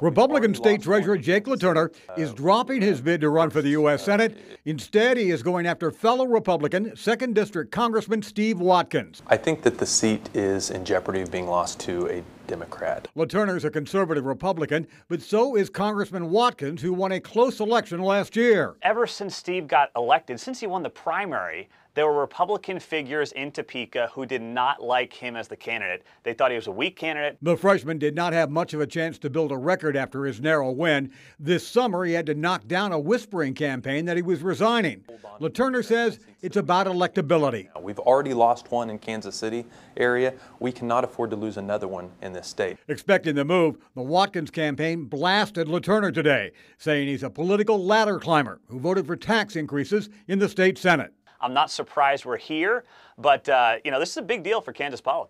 Republican State Treasurer Jake LaTurner is dropping his uh, bid to run for the U.S. Senate. Instead, he is going after fellow Republican, 2nd District Congressman Steve Watkins. I think that the seat is in jeopardy of being lost to a Democrat. LaTurner's a conservative Republican, but so is Congressman Watkins, who won a close election last year. Ever since Steve got elected, since he won the primary, there were Republican figures in Topeka who did not like him as the candidate. They thought he was a weak candidate. The freshman did not have much of a chance to build a record after his narrow win. This summer, he had to knock down a whispering campaign that he was resigning. LaTurner says it's about electability. We've already lost one in Kansas City area. We cannot afford to lose another one in this state. Expecting the move, the Watkins campaign blasted LaTurner today, saying he's a political ladder climber who voted for tax increases in the state Senate. I'm not surprised we're here, but uh, you know this is a big deal for Kansas politics.